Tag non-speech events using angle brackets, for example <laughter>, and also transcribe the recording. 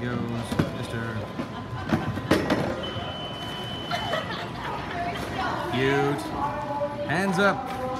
goes, Mr. Cute. <laughs> Hands up.